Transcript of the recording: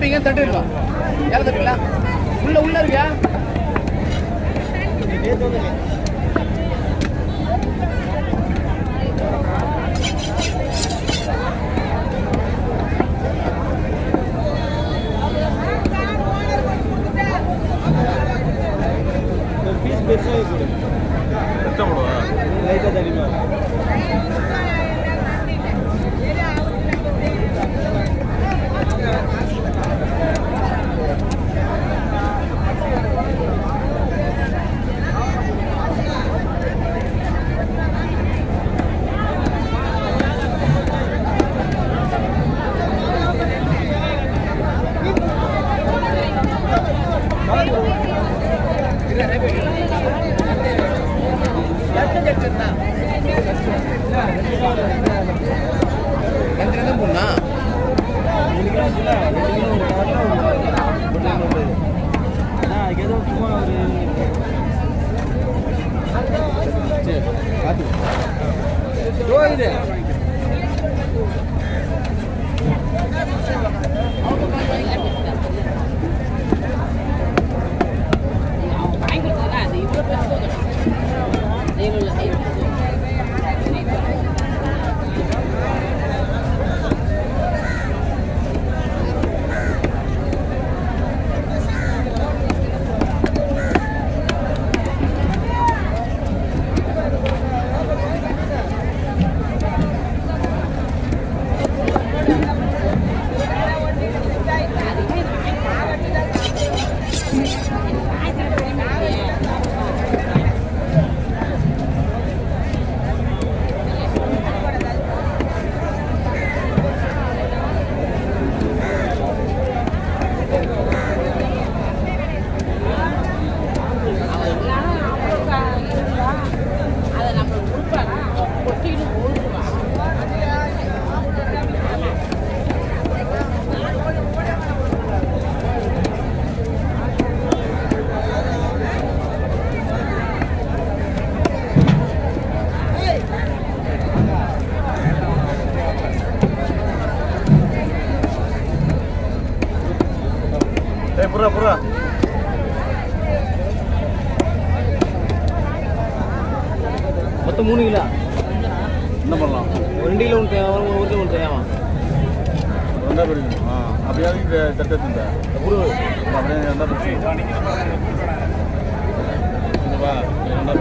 ஏன் தட்டு இருக்கா ஏழை தட்டுங்களா உள்ள உள்ள இருக்கியா? Go in there. புறா புறா. மொத்தம் மூணு கிலோ. என்ன பண்ணலாம்? ரெண்டு கிலோ ஒன்று தேவை ஒரு கிலோ ஒன்று தேவை ரெண்டா பிரிக்கணும் ஆ அப்படியாவது இந்த தட்டு எடுத்துட்டா அப்படியே ரெண்டா வா ரெண்டா